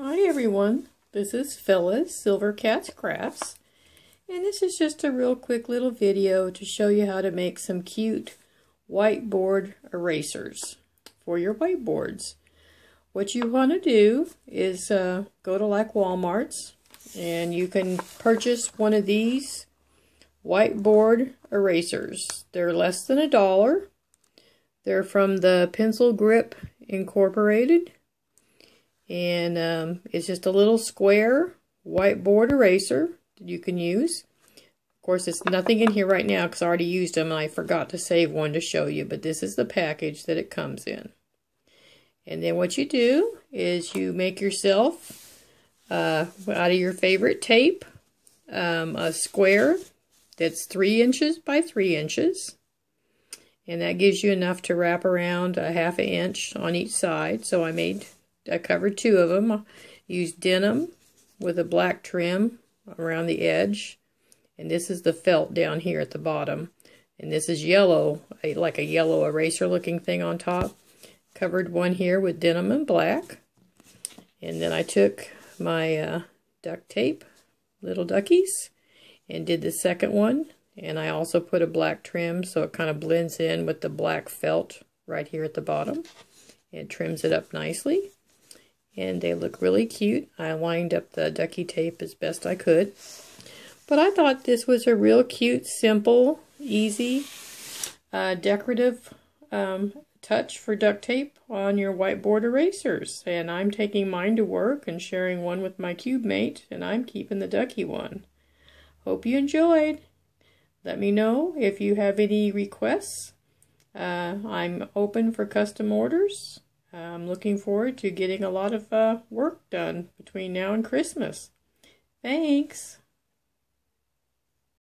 Hi everyone, this is Phyllis Silver Katz Krafts and this is just a real quick little video to show you how to make some cute whiteboard erasers for your whiteboards. What you want to do is uh, go to like Walmart's and you can purchase one of these whiteboard erasers. They're less than a dollar. They're from the Pencil Grip Incorporated and um, it's just a little square whiteboard eraser that you can use. Of course, it's nothing in here right now because I already used them and I forgot to save one to show you. But this is the package that it comes in. And then what you do is you make yourself, uh, out of your favorite tape, um, a square that's 3 inches by 3 inches. And that gives you enough to wrap around a half an inch on each side. So I made I covered two of them. I used denim with a black trim around the edge. And this is the felt down here at the bottom. And this is yellow, like a yellow eraser looking thing on top. Covered one here with denim and black. And then I took my uh, duct tape, little duckies, and did the second one. And I also put a black trim so it kind of blends in with the black felt right here at the bottom. It trims it up nicely and they look really cute. I lined up the ducky tape as best I could. But I thought this was a real cute, simple, easy, uh, decorative um, touch for duct tape on your whiteboard erasers. And I'm taking mine to work and sharing one with my cube mate, and I'm keeping the ducky one. Hope you enjoyed. Let me know if you have any requests. Uh, I'm open for custom orders. I'm looking forward to getting a lot of uh, work done between now and Christmas. Thanks.